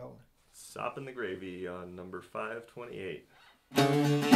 rolling. Sopping the gravy on number 528.